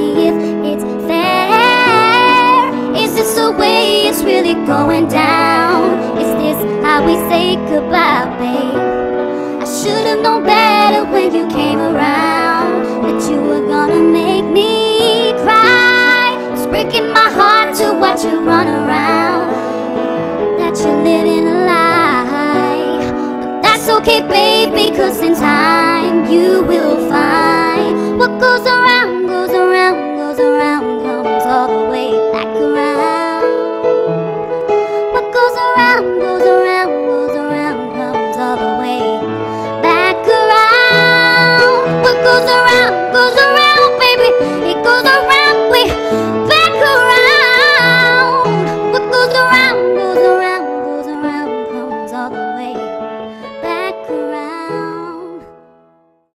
me if it's fair Is this the way it's really going down? Is this how we say goodbye, babe? I should've known better when you came around That you were gonna make me cry It's breaking my heart to watch you run around That you're living a lie But that's okay, babe, because in time you will